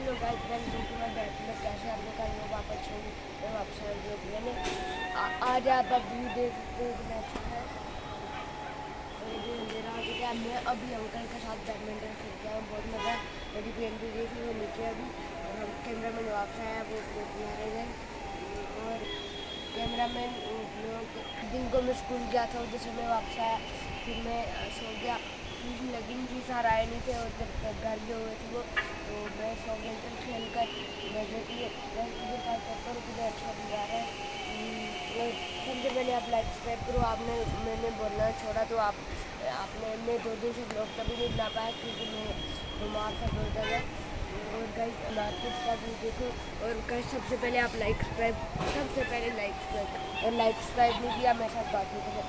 Guys welcome to my back में कैसे आप लोग रहे हो वापस छो मैं वापस आ गया मैंने आज आप अब व्यू देख सकते हो। अच्छा है अभी अंधेरा हो है, मैं अभी अंकल के साथ बैडमिंटन खेल रहा हूँ, बहुत मज़ा, मेरी बहन भी देखी वो नीचे अभी, और हम कैमरा मैन वापस आया वो बना रहे थे और कैमरा मैन दिन को मैं स्कूल गया था उधर से मैं वापस आया, फिर मैं सो गया लगी। सर आए नहीं थे और जब घर गए हुए थे वो तो मैं सौ घंटे खेल कर जैसे कि मुझे करता हूँ अच्छा भी आ रहा है सबसे पहले आप लाइक सब्सक्राइब करो, आपने, मैंने बोलना छोड़ा तो आप, आपने मैं दो दिन से ब्लॉग कभी नहीं बना पाया, क्योंकि मैं बीमार था, बहुत ज़्यादा। और गाइस मार्केट का भी देखो। और गाइस सबसे पहले आप लाइक सब्सक्राइब सबसे पहले लाइक सब्सक्राइब और लाइक सब्सक्राइब नहीं किया मेरे साथ बात नहीं करो